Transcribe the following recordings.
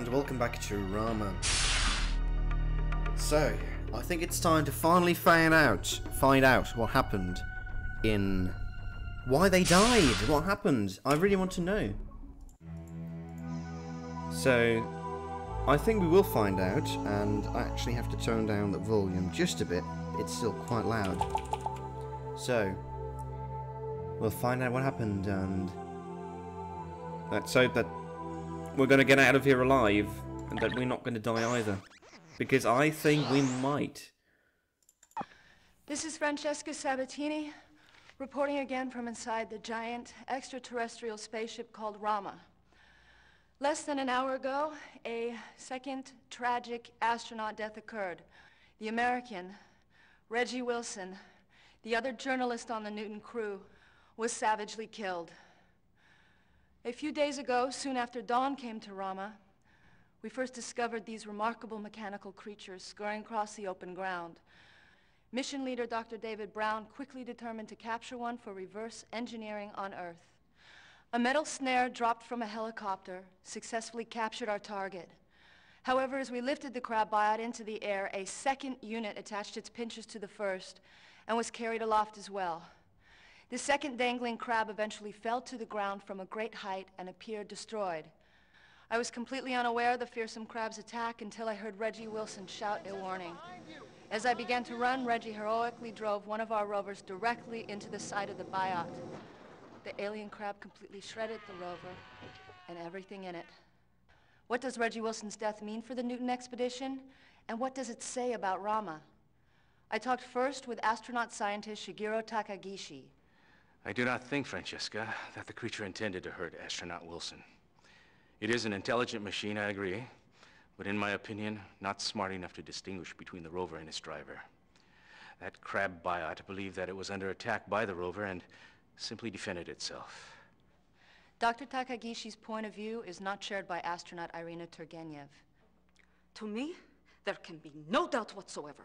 and welcome back to Rama. So, I think it's time to finally find out, find out what happened in why they died. What happened? I really want to know. So, I think we will find out, and I actually have to tone down the volume just a bit. It's still quite loud. So, we'll find out what happened, and let's hope that we're going to get out of here alive, and that we're not going to die either. Because I think we might. This is Francesca Sabatini, reporting again from inside the giant extraterrestrial spaceship called Rama. Less than an hour ago, a second tragic astronaut death occurred. The American, Reggie Wilson, the other journalist on the Newton crew, was savagely killed. A few days ago, soon after dawn came to Rama, we first discovered these remarkable mechanical creatures scurrying across the open ground. Mission leader Dr. David Brown quickly determined to capture one for reverse engineering on Earth. A metal snare dropped from a helicopter successfully captured our target. However, as we lifted the crab biot into the air, a second unit attached its pinchers to the first and was carried aloft as well. The second dangling crab eventually fell to the ground from a great height and appeared destroyed. I was completely unaware of the fearsome crab's attack until I heard Reggie Wilson shout a warning. As I began to run, Reggie heroically drove one of our rovers directly into the side of the biot. The alien crab completely shredded the rover and everything in it. What does Reggie Wilson's death mean for the Newton expedition? And what does it say about Rama? I talked first with astronaut scientist Shigeru Takagishi. I do not think, Francesca, that the creature intended to hurt astronaut Wilson. It is an intelligent machine, I agree, but in my opinion, not smart enough to distinguish between the rover and its driver. That crab biot believed that it was under attack by the rover and simply defended itself. Dr. Takagishi's point of view is not shared by astronaut Irina Turgenev. To me, there can be no doubt whatsoever.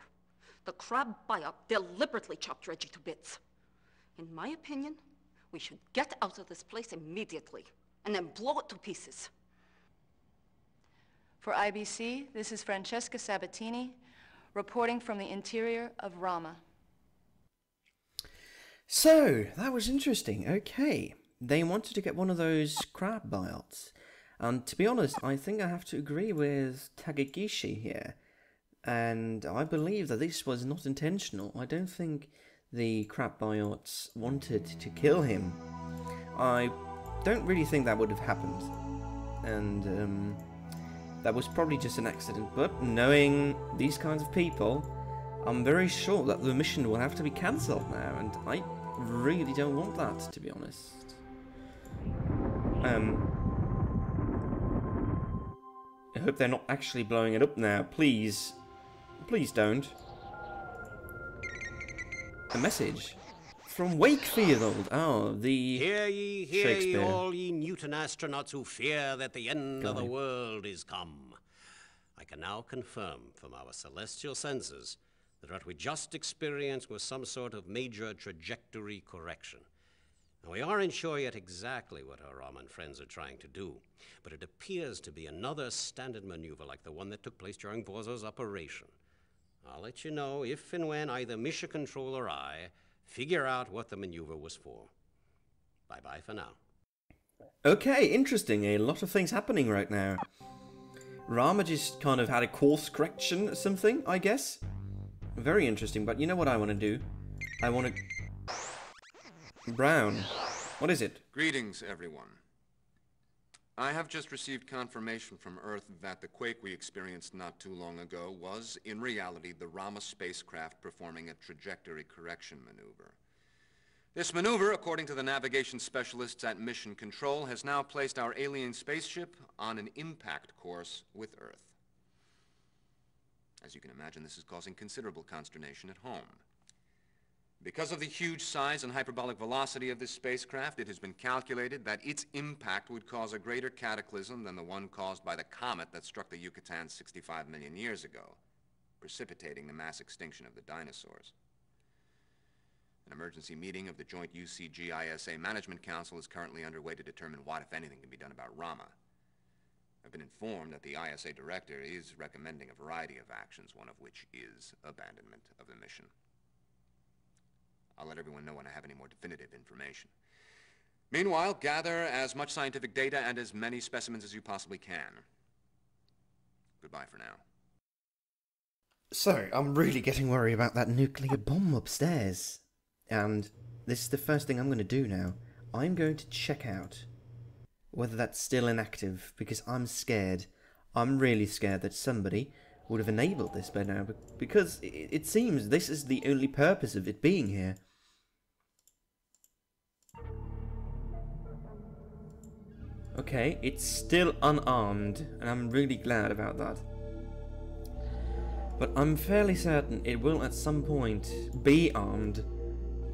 The crab biot deliberately chopped Reggie to bits. In my opinion, we should get out of this place immediately and then blow it to pieces. For IBC, this is Francesca Sabatini, reporting from the interior of Rama. So, that was interesting. Okay. They wanted to get one of those crab biots. And to be honest, I think I have to agree with Takagishi here. And I believe that this was not intentional. I don't think the crab biots wanted to kill him. I don't really think that would have happened. And um, that was probably just an accident. But knowing these kinds of people, I'm very sure that the mission will have to be cancelled now. And I really don't want that, to be honest. Um, I hope they're not actually blowing it up now. Please. Please don't. A message. From Wakefield. Oh, the Hear ye, hear ye, all ye Newton astronauts who fear that the end of the world is come. I can now confirm from our celestial senses that what we just experienced was some sort of major trajectory correction. Now, we aren't sure yet exactly what our Raman friends are trying to do, but it appears to be another standard maneuver like the one that took place during Borzov's operation. I'll let you know if and when either Mission Control or I figure out what the maneuver was for. Bye bye for now. Okay, interesting. A lot of things happening right now. Rama just kind of had a course correction or something, I guess. Very interesting, but you know what I want to do? I want to... Brown. What is it? Greetings, everyone. I have just received confirmation from Earth that the quake we experienced not too long ago was, in reality, the Rama spacecraft performing a trajectory correction maneuver. This maneuver, according to the navigation specialists at Mission Control, has now placed our alien spaceship on an impact course with Earth. As you can imagine, this is causing considerable consternation at home. Because of the huge size and hyperbolic velocity of this spacecraft, it has been calculated that its impact would cause a greater cataclysm than the one caused by the comet that struck the Yucatan 65 million years ago, precipitating the mass extinction of the dinosaurs. An emergency meeting of the joint UCG-ISA Management Council is currently underway to determine what, if anything, can be done about Rama. I've been informed that the ISA director is recommending a variety of actions, one of which is abandonment of the mission. I'll let everyone know when I have any more definitive information. Meanwhile, gather as much scientific data and as many specimens as you possibly can. Goodbye for now. So, I'm really getting worried about that nuclear bomb upstairs. And this is the first thing I'm going to do now. I'm going to check out whether that's still inactive because I'm scared. I'm really scared that somebody would have enabled this by now because it, seems this is the only purpose of it being here. Okay, it's still unarmed, and I'm really glad about that. But I'm fairly certain it will at some point be armed,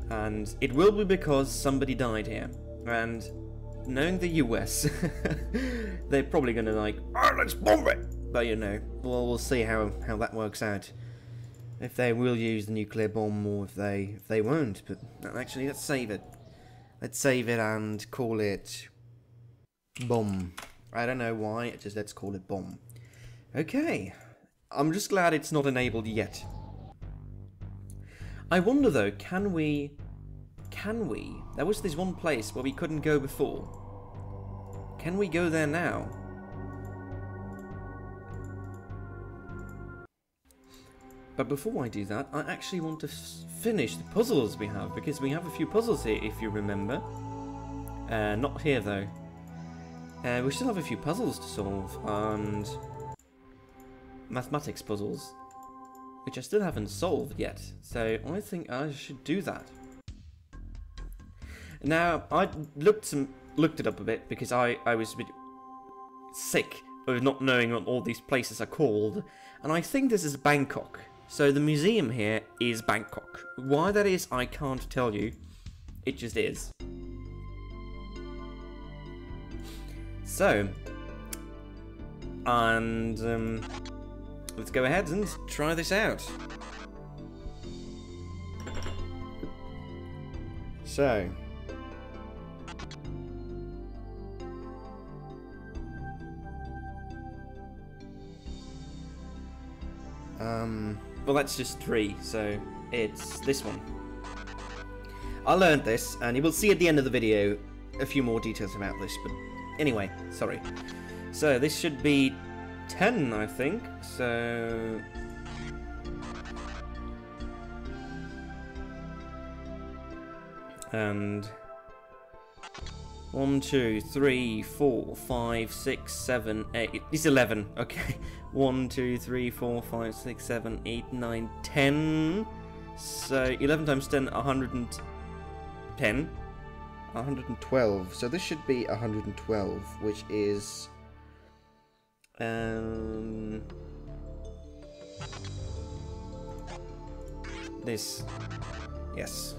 and it will be because somebody died here. And knowing the US, they're probably gonna like, oh, let's bomb it! But you know, well, we'll see how, how that works out. If they will use the nuclear bomb or if they, if they won't. But actually, let's save it. Let's save it and call it Bomb. I don't know why, just let's call it bomb. Okay. I'm just glad it's not enabled yet. I wonder though, can we... Can we? There was this one place where we couldn't go before. Can we go there now? But before I do that, I actually want to finish the puzzles we have, because we have a few puzzles here, if you remember. Uh, not here, though. We still have a few puzzles to solve, and mathematics puzzles, which I still haven't solved yet, so I think I should do that. Now, I looked some, looked it up a bit because I, I was a bit sick of not knowing what all these places are called, and I think this is Bangkok. So the museum here is Bangkok. Why that is, I can't tell you. It just is. So, and um, let's go ahead and try this out. So, um, well that's just three, so it's this one. I learned this, and you will see at the end of the video a few more details about this, but Anyway, sorry. So this should be 10, I think. So... And... One, two, three, four, five, six, seven, eight. It's 11. Okay. One, two, three, four, five, six, seven, eight, nine, ten. So 11 times 10, 110. 112. So this should be 112, which is... Um... This. Yes.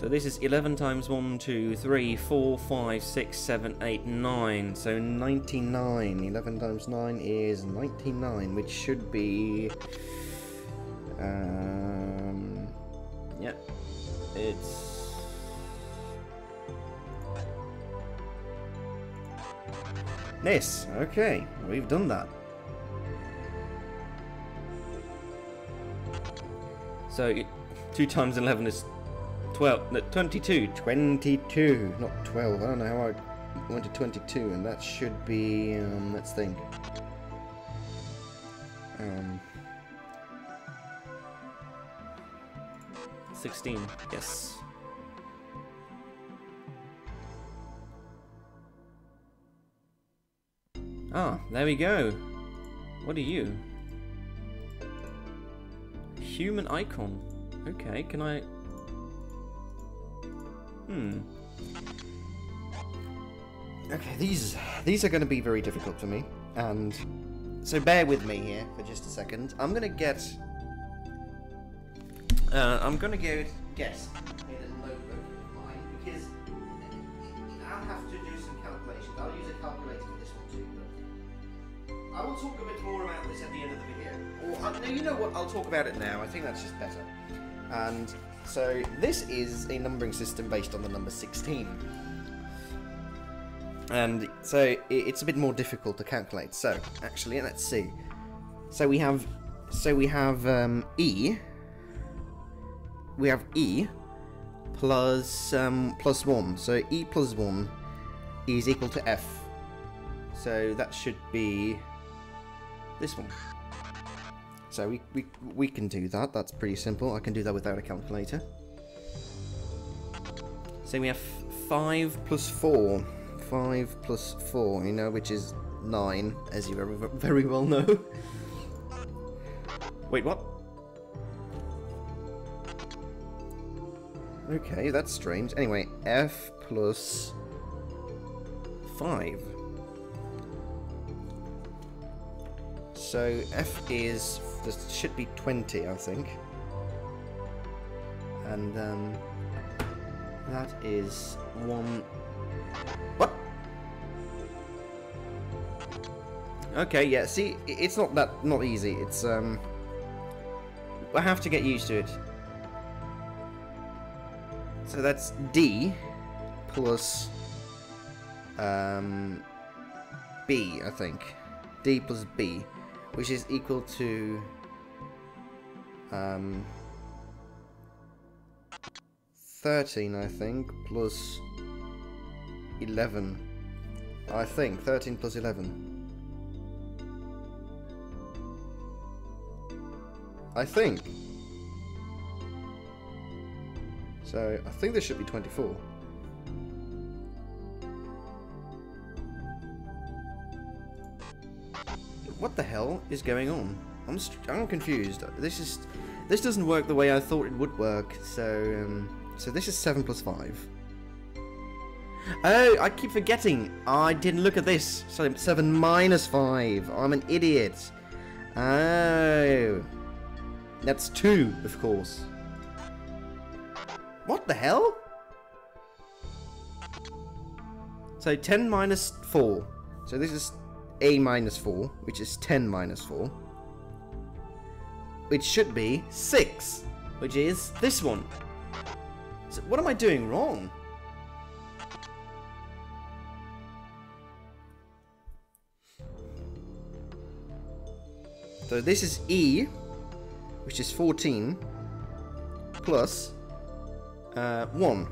So this is 11 times 1, 2, 3, 4, 5, 6, 7, 8, 9. So 99. 11 times 9 is 99, which should be... Um, yeah, it's this. Okay, we've done that. So, 2 times 11 is 12, no, 22. 22, not 12. I don't know how I went to 22, and that should be, um, let's think. Um, 16, yes. Ah, there we go. What are you? Human icon. Okay, can I... Hmm. Okay, these these are going to be very difficult for me, and so bear with me here for just a second. I'm going to get uh, I'm gonna go guess I'll have to do some calculations. I'll use a calculator for this one too. But I will talk a bit more about this at the end of the video. Or uh, no, you know what? I'll talk about it now. I think that's just better. And So this is a numbering system based on the number 16. And so it's a bit more difficult to calculate. So actually, let's see. So we have, so we have um, E. We have E plus um, plus one. So E plus one is equal to F. So that should be this one. So we, we, we can do that. That's pretty simple. I can do that without a calculator. So we have 5 plus 4. 5 plus 4, you know, which is 9, as you very, very well know. Wait, what? Okay, that's strange. Anyway, F plus 5. So F is this should be 20, I think. And um that is one What? Okay, yeah, see it's not that not easy. It's um I have to get used to it. So that's D plus um B, I think. D plus B, which is equal to um 13, I think, plus 11. I think 13 plus 11. I think. So, I think this should be 24. What the hell is going on? I'm I'm confused. This is this doesn't work the way I thought it would work. So um, so this is seven plus five. Oh, I keep forgetting. I didn't look at this. So seven minus five. I'm an idiot. Oh, that's two, of course. What the hell? So 10 minus 4. So this is a minus 4, which is 10 minus 4. Which should be 6, which is this one. So what am I doing wrong? So this is E, which is 14, plus uh, 1,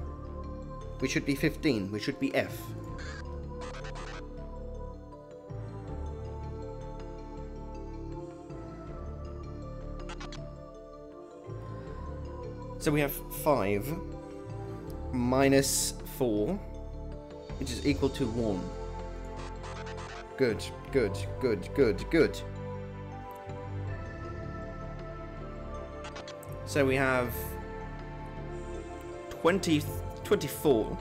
We should be 15, We should be F. So we have 5 minus 4, which is equal to 1. Good, good, good, good, good. So we have 20, 24.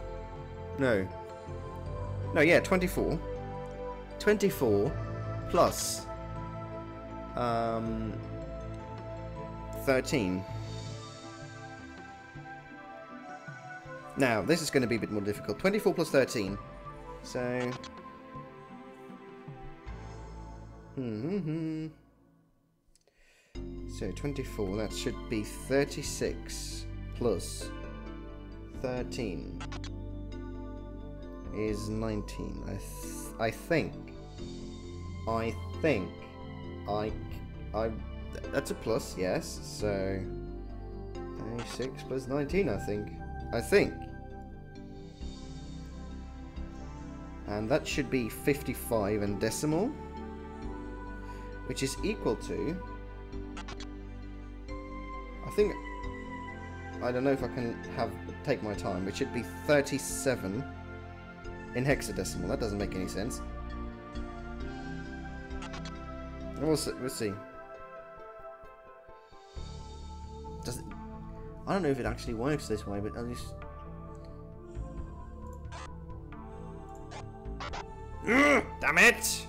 No. No, yeah, 24. 24 plus um, 13. Now, this is going to be a bit more difficult. 24 plus 13. So... Hmm. So 24, that should be 36 plus 13 is 19. I, th I think. I think. I. I. That's a plus, yes. So. 36 plus 19, I think. I think. And that should be 55 and decimal. Which is equal to. I think. I don't know if I can have take my time. It should be 37 in hexadecimal. That doesn't make any sense. We'll see. We'll see. Does it, I don't know if it actually works this way, but at least. Damn it!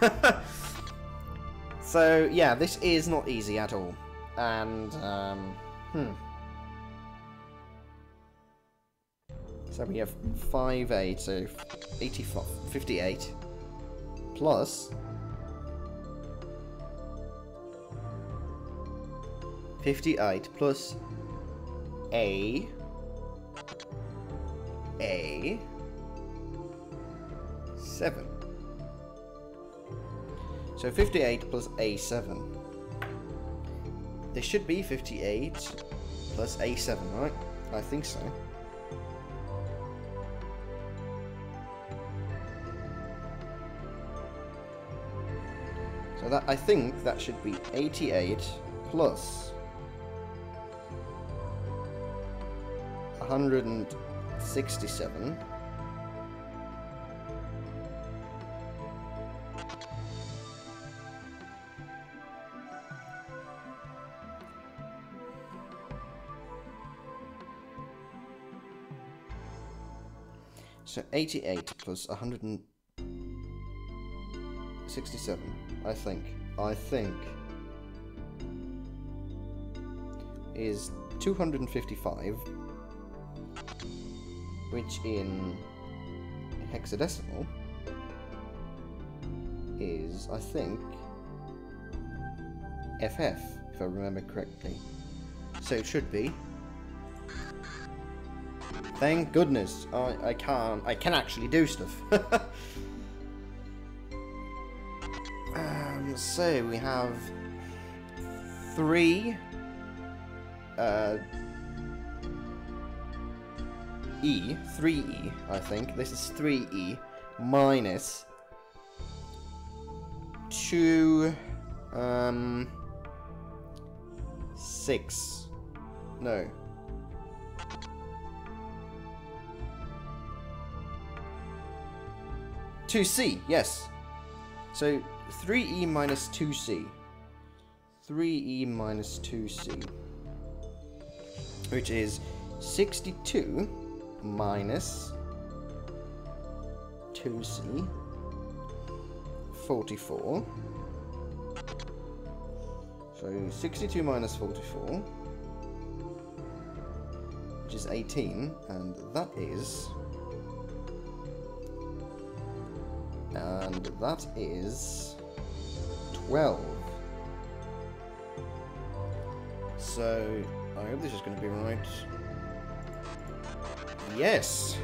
so yeah, this is not easy at all, and um, hmm. So we have 5A, so 85, 58, plus 58 plus A A 7. So 58 plus A7. This should be 58 plus A7, right? I think so. That I think that should be 88 plus 167. So 88 plus 167, I think. I think is 255, which in hexadecimal is, I think, FF, if I remember correctly. So it should be. Thank goodness, I, I can I can actually do stuff. um, so we have three uh, E, 3E, I think. This is 3E minus 2, um, 6. No. Two C, yes. So 3E minus 2C. 3E minus 2C which is 62 minus 2c 44 so 62 minus 44 which is 18 and that is and that is 12 so I hope this is going to be right. Yes!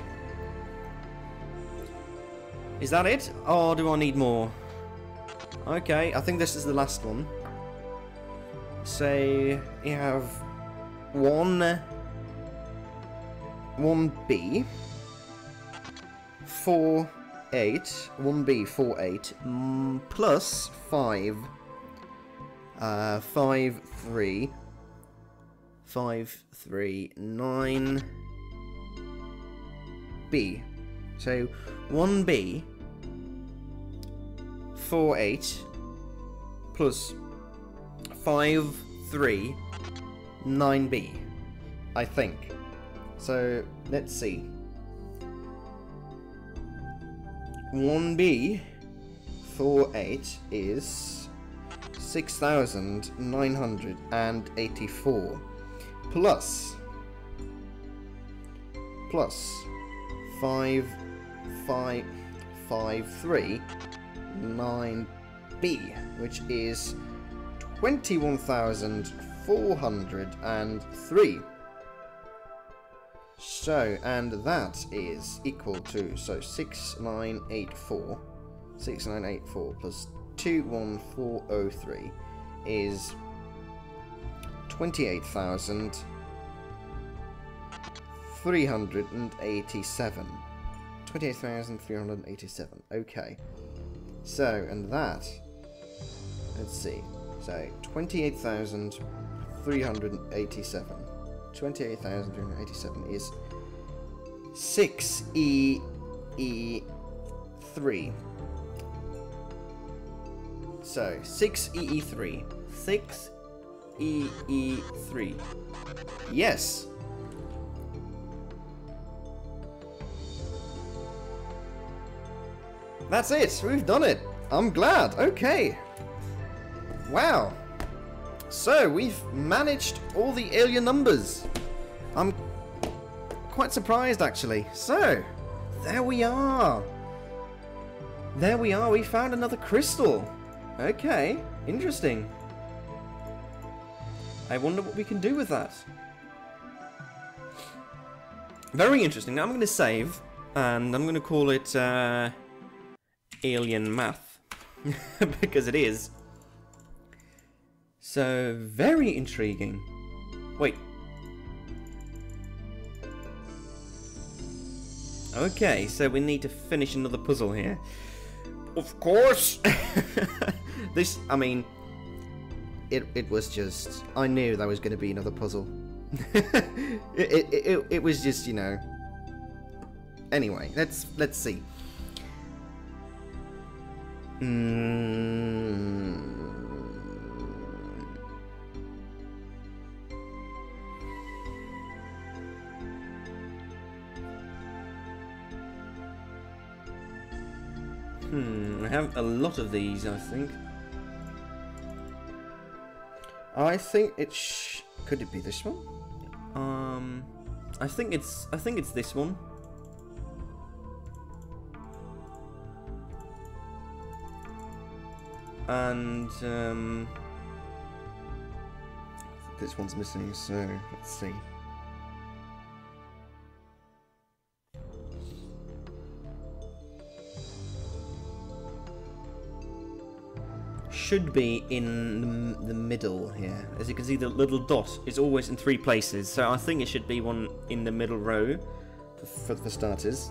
Is that it? Or do I need more? Okay, I think this is the last one. So, you have one... One B. Four, eight. One B, four, eight. Mm, plus five. Uh, five, three five, three, nine. B. So one B, four, eight, plus five, three, nine B. I think. So let's see. One B, four, eight is six thousand nine hundred and eighty-four plus plus five five five three nine B, which is twenty one thousand four hundred and three. So, and that is equal to so six nine eight four, six nine eight four plus two one four oh three is 28,387. 28,387. Okay. So, and that, let's see. So, 28,387. 28,387 is 6EE3. So, 6EE3. 6 EE3. Yes. That's it. We've done it. I'm glad. Okay. Wow. So, we've managed all the alien numbers. I'm quite surprised, actually. So, there we are. There we are. We found another crystal. Okay. Interesting. I wonder what we can do with that. Very interesting. Now I'm going to save, and I'm going to call it uh, Alien Math. because it is. So, very intriguing. Wait. Okay, so we need to finish another puzzle here. Of course! this, I mean, it, it was just, I knew there was going to be another puzzle. it, it, it, it was just, you know. Anyway, let's, let's see. Mm. Hmm, I have a lot of these, I think. I think it sh could it be this one? Um, I think it's I think it's this one. And um, this one's missing, so let's see. Should be in the middle here. As you can see, the little dot is always in three places, so I think it should be one in the middle row, for, for starters.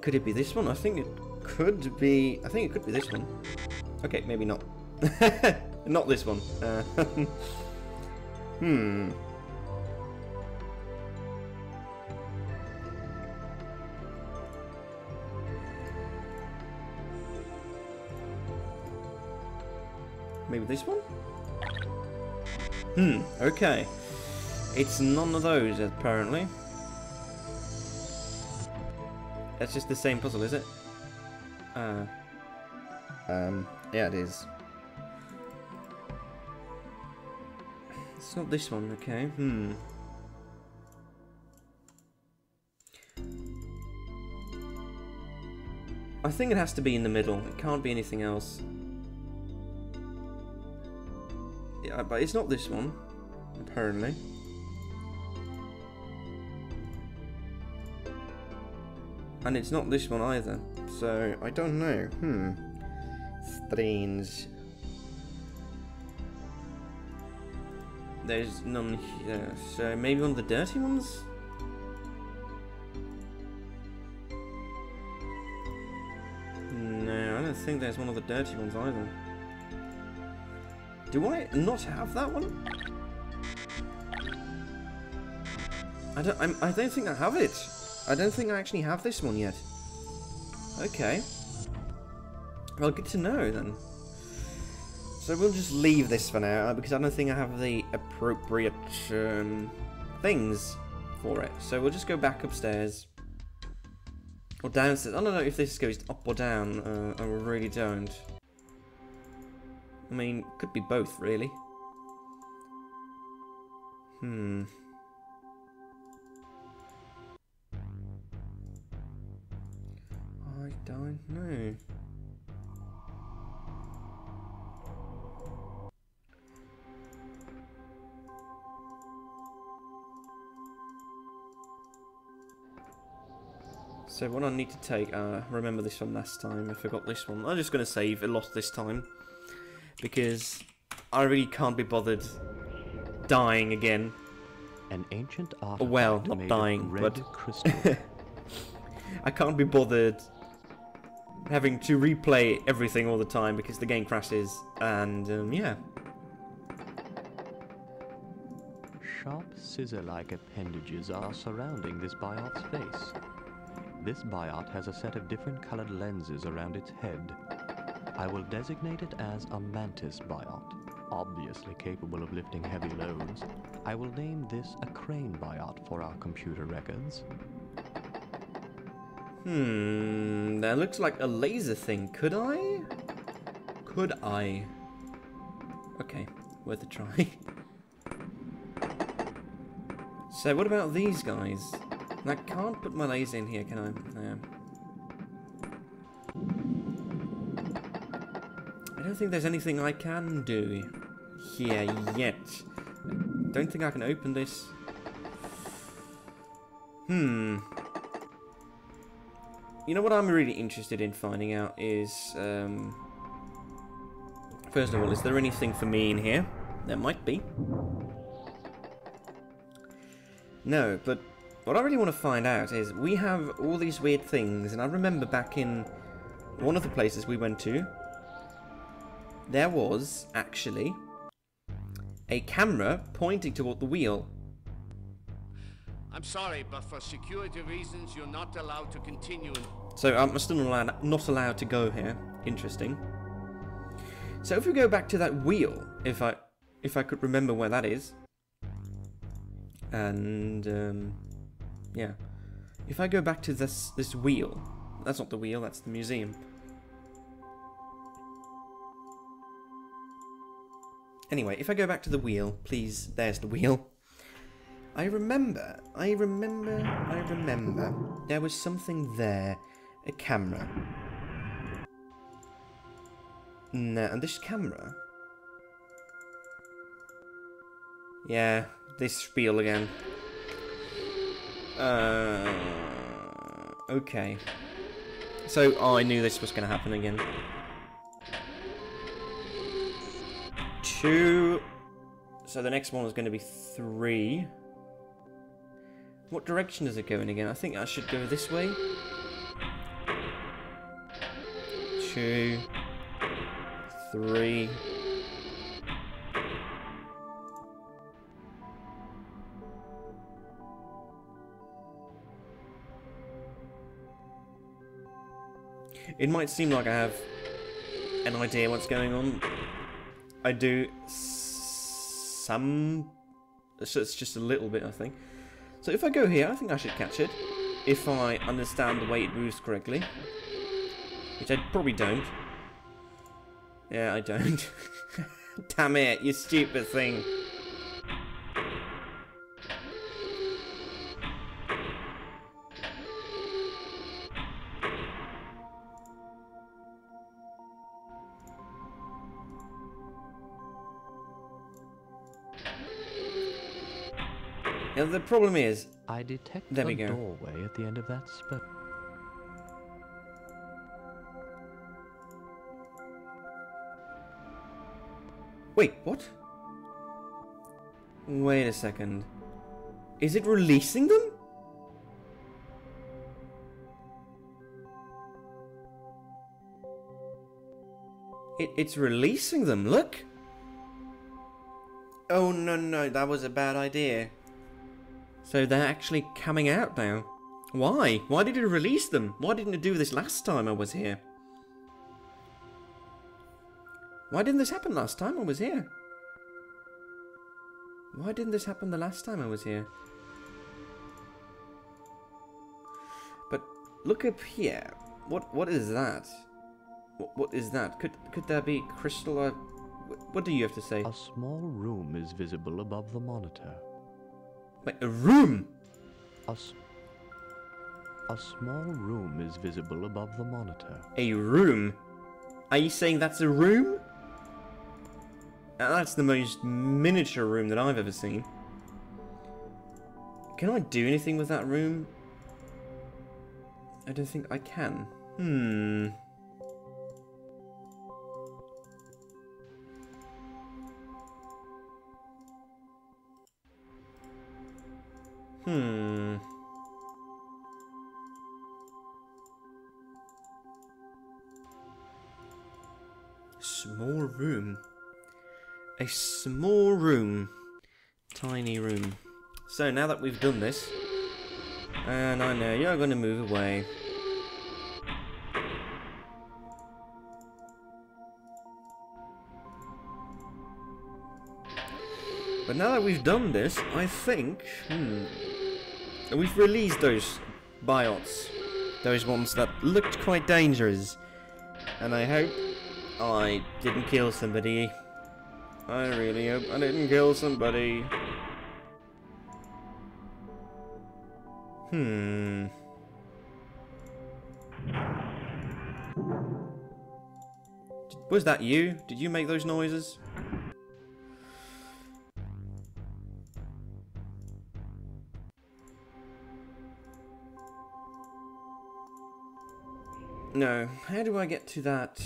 Could it be this one? I think it could be... I think it could be this one. Okay, maybe not. not this one. Uh, hmm... Maybe this one? Hmm, okay. It's none of those, apparently. That's just the same puzzle, is it? Uh, um, yeah, it is. It's not this one, okay. Hmm. I think it has to be in the middle. It can't be anything else. But it's not this one, apparently. And it's not this one either, so I don't know. Hmm. Strange. There's none here, so maybe one of the dirty ones? No, I don't think there's one of the dirty ones either. Do I not have that one? I don't. I'm, I don't think I have it. I don't think I actually have this one yet. Okay. Well, good to know then. So we'll just leave this for now because I don't think I have the appropriate um, things for it. So we'll just go back upstairs. Or downstairs. I don't know if this goes up or down. Uh, I really don't. I mean, could be both, really. Hmm. I don't know. So what I need to take, uh, remember this from last time, I forgot this one. I'm just going to save a lot this time because I really can't be bothered dying again. An ancient artifact well, not dying, but crystal. I can't be bothered having to replay everything all the time because the game crashes, and um, yeah. Sharp scissor-like appendages are surrounding this biot's face. This biot has a set of different colored lenses around its head, I will designate it as a mantis biot, obviously capable of lifting heavy loads. I will name this a crane biot for our computer records. Hmm, that looks like a laser thing. Could I? Could I? Okay, worth a try. so what about these guys? I can't put my laser in here, can I? Don't think there's anything I can do here yet. don't think I can open this. Hmm. You know what I'm really interested in finding out is, um, first of all, is there anything for me in here? There might be. No, but what I really want to find out is we have all these weird things, and I remember back in one of the places we went to, there was actually a camera pointing toward the wheel. I'm sorry, but for security reasons, you're not allowed to continue. So I'm still not allowed, not allowed to go here. Interesting. So if we go back to that wheel, if I if I could remember where that is, and um, yeah, if I go back to this this wheel, that's not the wheel, that's the museum. Anyway, if I go back to the wheel, please, there's the wheel. I remember, I remember, I remember, there was something there, a camera. No, and this camera? Yeah, this spiel again. Uh, okay. So, oh, I knew this was going to happen again. Two. So the next one is going to be three. What direction is it going again? I think I should go this way. Two. Three. It might seem like I have an idea what's going on. I do some... So it's just a little bit, I think. So if I go here, I think I should catch it. If I understand the way it moves correctly. Which I probably don't. Yeah, I don't. Damn it, you stupid thing. Now the problem is, I detect There a doorway at the end of that spur. Wait, what? Wait a second. Is it releasing them? It, it's releasing them, look! Oh no no, that was a bad idea. So they're actually coming out now. Why? Why did it release them? Why didn't it do this last time I was here? Why didn't this happen last time I was here? Why didn't this happen the last time I was here? But look up here. What what is that? What, what is that? Could could there be crystal? What do you have to say? A small room is visible above the monitor. Wait, a room. A small room is visible above the monitor. A room. Are you saying that's a room? That's the most miniature room that I've ever seen. Can I do anything with that room? I don't think I can. Hmm. Hmm. Small room. A small room. Tiny room. So now that we've done this, and I know you're going to move away. But now that we've done this, I think, hmm, we've released those biots, those ones that looked quite dangerous, and I hope I didn't kill somebody. I really hope I didn't kill somebody. Hmm. Was that you? Did you make those noises? No. How do I get to that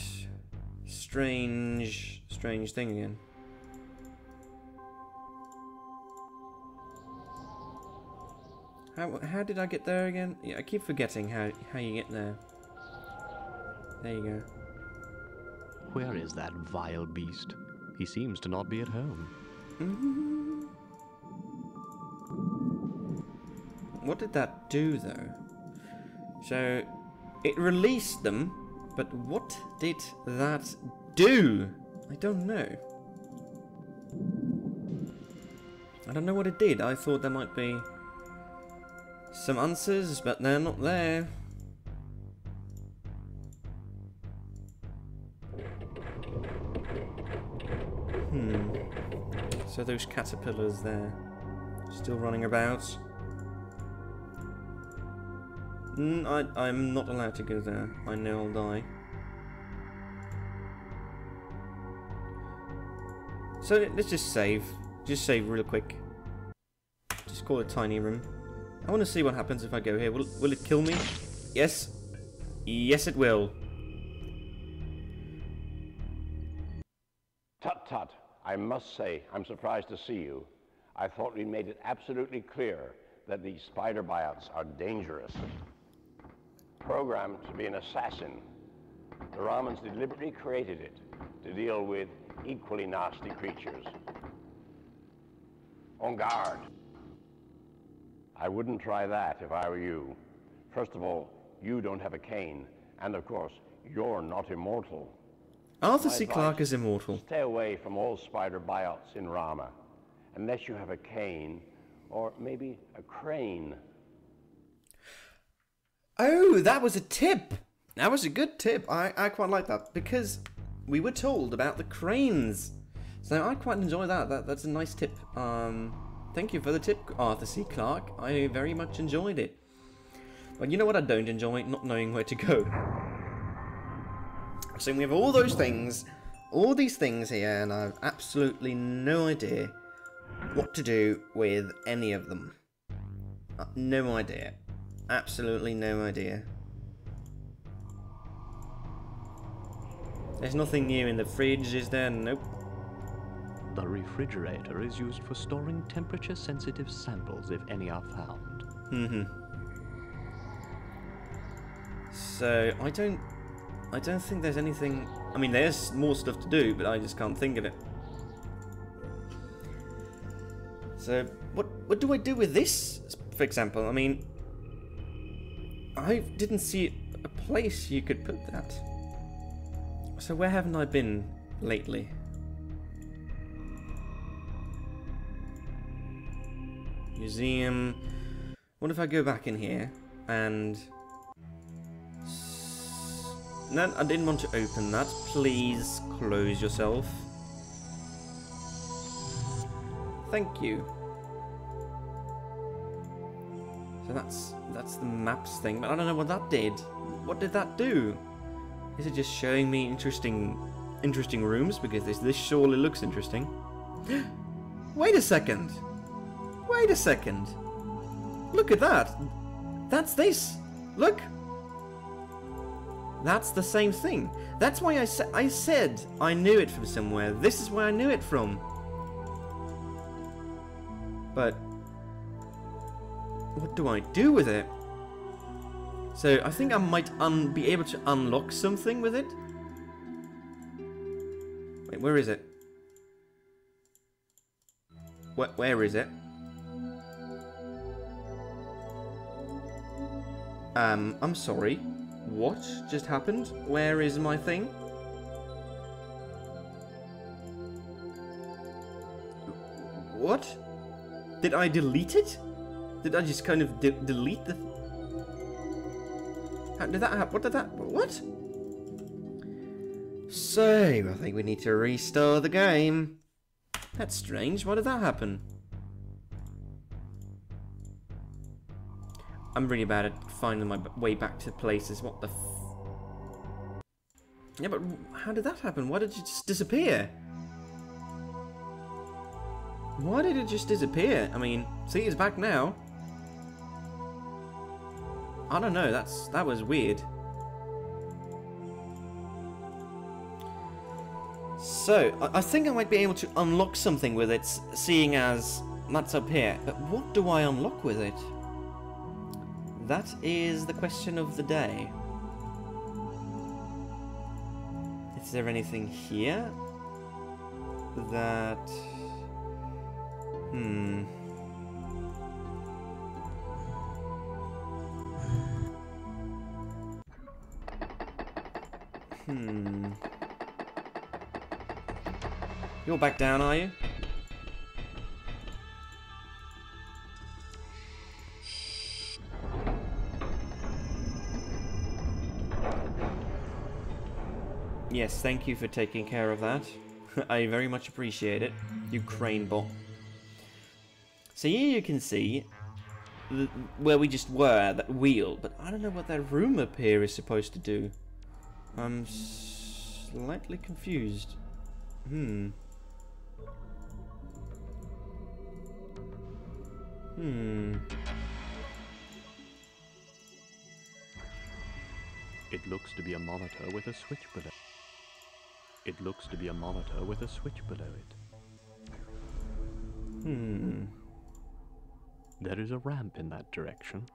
strange, strange thing again? How, how did I get there again? Yeah, I keep forgetting how, how you get there. There you go. Where is that vile beast? He seems to not be at home. Mm-hmm. What did that do, though? So, it released them, but what did that do? I don't know. I don't know what it did. I thought there might be some answers, but they're not there. Hmm. So those caterpillars there, still running about. Mm, I, I'm not allowed to go there. I know I'll die. So let's just save. Just save real quick. Just call it tiny room. I want to see what happens if I go here. Will, will it kill me? Yes. Yes, it will. Tut tut. I must say, I'm surprised to see you. I thought we made it absolutely clear that these spider biots are dangerous. Programmed to be an assassin, the Ramans deliberately created it to deal with equally nasty creatures. On guard. I wouldn't try that if I were you. First of all, you don't have a cane, and of course, you're not immortal. Arthur My C. Clarke is immortal. Stay away from all spider biots in Rama, unless you have a cane or maybe a crane. Oh, that was a tip. That was a good tip. I, I quite like that because we were told about the cranes. So I quite enjoy that. that. That's a nice tip. Um, thank you for the tip, Arthur C. Clarke. I very much enjoyed it. But you know what I don't enjoy? Not knowing where to go. So we have all those things, all these things here, and I have absolutely no idea what to do with any of them. Uh, no idea. Absolutely no idea. There's nothing new in the fridge, is there? Nope. The refrigerator is used for storing temperature sensitive samples if any are found. hmm So I don't, I don't think there's anything. I mean, there's more stuff to do, but I just can't think of it. So what what do I do with this, for example? I mean, I didn't see a place you could put that. So where haven't I been lately? Museum. What if I go back in here and... No, I didn't want to open that. Please close yourself. Thank you. So that's that's the maps thing, but I don't know what that did. What did that do? Is it just showing me interesting interesting rooms? Because this this surely looks interesting. Wait a second. Wait a second. Look at that. That's this. Look. That's the same thing. That's why I, I said I knew it from somewhere. This is where I knew it from. But what do I do with it? So I think I might be able to unlock something with it. Wait, where is it? Where, where is it? Um, I'm sorry. What just happened? Where is my thing? What? Did I delete it? Did I just kind of de delete the... How did that happen? What did that... What? So, I think we need to restart the game. That's strange. Why did that happen? I'm really bad at finding my way back to places. What the. Yeah, but how did that happen? Why did it just disappear? Why did it just disappear? I mean, see, it's back now. I don't know, that's that was weird. So, I, I think I might be able to unlock something with it, seeing as that's up here. But what do I unlock with it? That is the question of the day. Is there anything here? That... Hmm... Hmm... You're back down, are you? Yes, thank you for taking care of that. I very much appreciate it, you crane bot. So here you can see where we just were, that wheel, but I don't know what that room up here is supposed to do. I'm slightly confused. Hmm. Hmm. It looks to be a monitor with a switch below. It looks to be a monitor with a switch below it. Hmm. There is a ramp in that direction.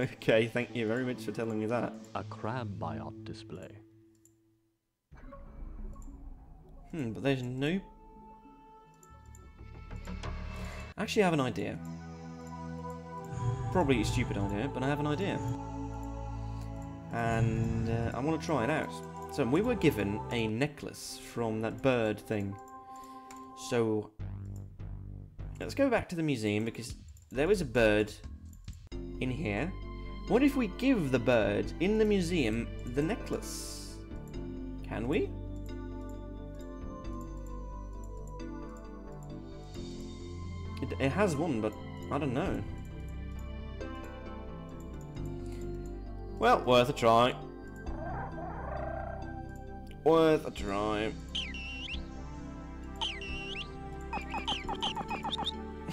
Okay, thank you very much for telling me that. A crab biot display. Hmm, but there's no... Actually, I have an idea. Probably a stupid idea, but I have an idea. And uh, I want to try it out. So, we were given a necklace from that bird thing. So, let's go back to the museum because there was a bird in here. What if we give the bird in the museum the necklace? Can we? It, it has one, but I don't know. Well, worth a try. Worth a try.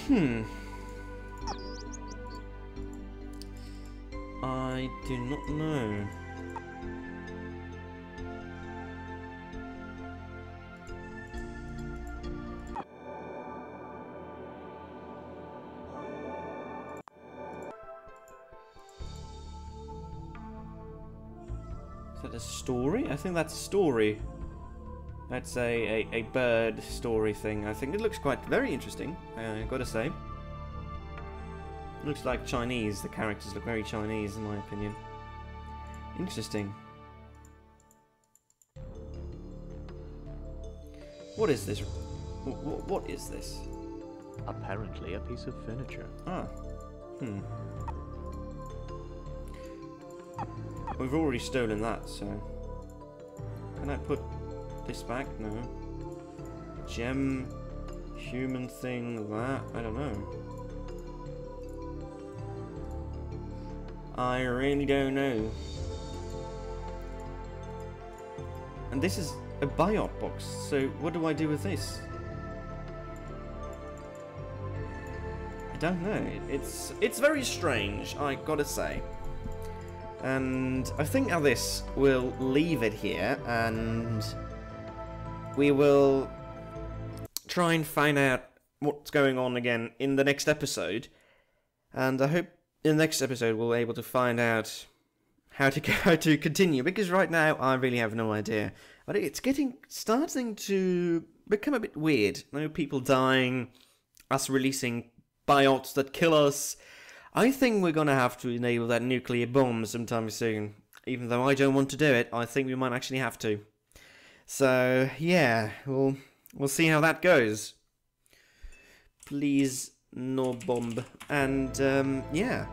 Hmm. I do not know. Is that a story? I think that's a story. That's a, a, a bird story thing. I think it looks quite very interesting, I uh, gotta say. Looks like Chinese. The characters look very Chinese, in my opinion. Interesting. What is this? What, what is this? Apparently a piece of furniture. Ah. Hmm. We've already stolen that, so... Can I put this back? No. Gem... Human thing, that? I don't know. I really don't know. And this is a biot box, so what do I do with this? I don't know. It's it's very strange, I gotta say. And I think now this will leave it here, and we will try and find out what's going on again in the next episode. And I hope in the next episode we'll be able to find out how to how to continue because right now I really have no idea. But it's getting starting to become a bit weird. You know, people dying, us releasing biots that kill us. I think we're gonna have to enable that nuclear bomb sometime soon. Even though I don't want to do it, I think we might actually have to. So yeah, we'll we'll see how that goes. Please no bomb. And um, yeah.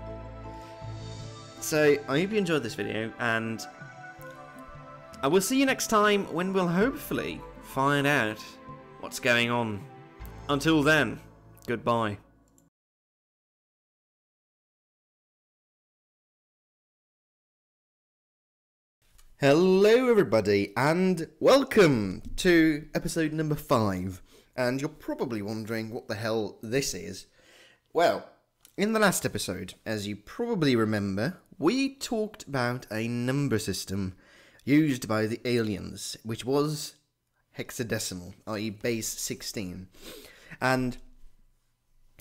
So I hope you enjoyed this video, and I will see you next time when we'll hopefully find out what's going on. Until then, goodbye. Hello, everybody, and welcome to episode number five. And you're probably wondering what the hell this is. Well, in the last episode, as you probably remember, we talked about a number system used by the aliens, which was hexadecimal, i.e., base 16. And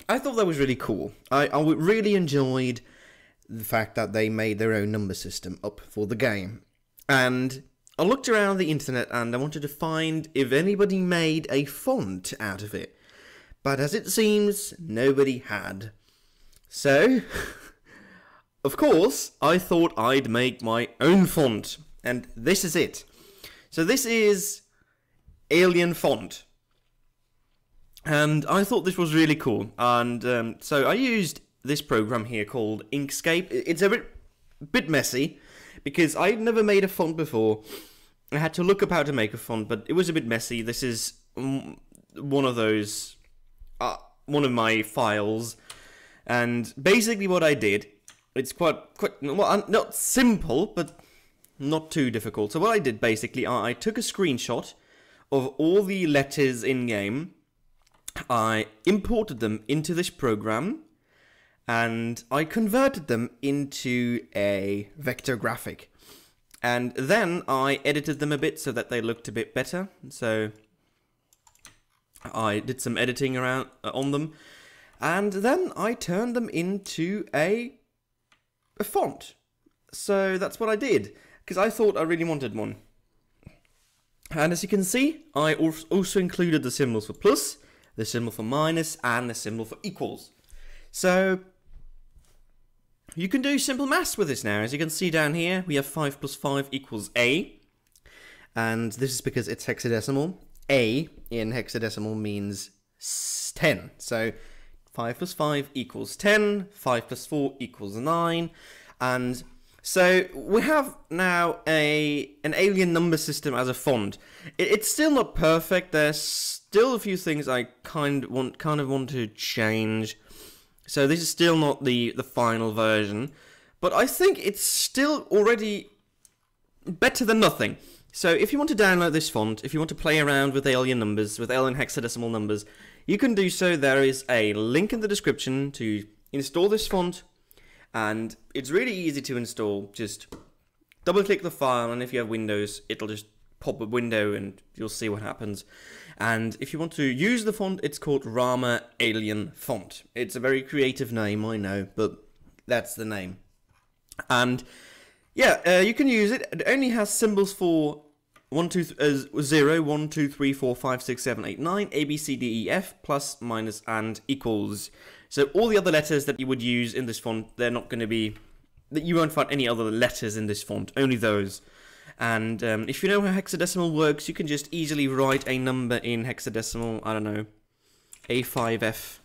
I thought that was really cool. I, I really enjoyed the fact that they made their own number system up for the game. And I looked around the internet and I wanted to find if anybody made a font out of it. But as it seems, nobody had. So, of course, I thought I'd make my own font. And this is it. So this is Alien Font. And I thought this was really cool. And um, so I used this program here called Inkscape. It's a bit, bit messy because I'd never made a font before. I had to look up how to make a font, but it was a bit messy. This is mm, one of those, uh, one of my files. And basically what I did, it's quite, quite well, not simple, but not too difficult. So what I did basically, I took a screenshot of all the letters in game. I imported them into this program and I converted them into a vector graphic. And then I edited them a bit so that they looked a bit better. So I did some editing around uh, on them. And then I turned them into a, a font. So that's what I did. Because I thought I really wanted one. And as you can see, I also included the symbols for plus, the symbol for minus, and the symbol for equals. So you can do simple maths with this now. As you can see down here, we have 5 plus 5 equals A. And this is because it's hexadecimal. A in hexadecimal means 10. So 5 plus 5 equals 10, 5 plus 4 equals 9, and so we have now a an alien number system as a font. It, it's still not perfect. There's still a few things I kind want kind of want to change. So this is still not the the final version, but I think it's still already better than nothing. So if you want to download this font, if you want to play around with alien numbers, with alien hexadecimal numbers, you can do so. There is a link in the description to install this font and it's really easy to install. Just double click the file, and if you have Windows, it'll just pop a window and you'll see what happens. And if you want to use the font, it's called Rama Alien Font. It's a very creative name, I know, but that's the name. And yeah, uh, you can use it. It only has symbols for 1, 2, th- uh, 0, 1, 2, 3, 4, 5, 6, 7, 8, 9, A, B, C, D, E, F, plus, minus, and equals. So all the other letters that you would use in this font, they're not going to be... that You won't find any other letters in this font, only those. And um, if you know how hexadecimal works, you can just easily write a number in hexadecimal, I don't know, A5F.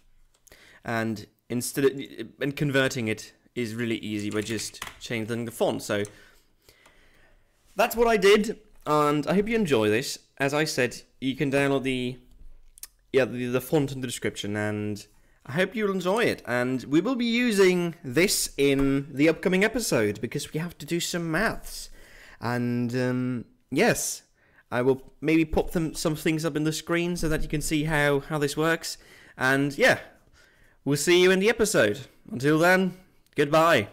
And instead of, and converting it is really easy by just changing the font. So that's what I did, and I hope you enjoy this. As I said, you can download the yeah the, the font in the description, and I hope you'll enjoy it. And we will be using this in the upcoming episode because we have to do some maths. And um, yes, I will maybe pop them some things up in the screen so that you can see how how this works. And yeah, we'll see you in the episode. Until then, goodbye.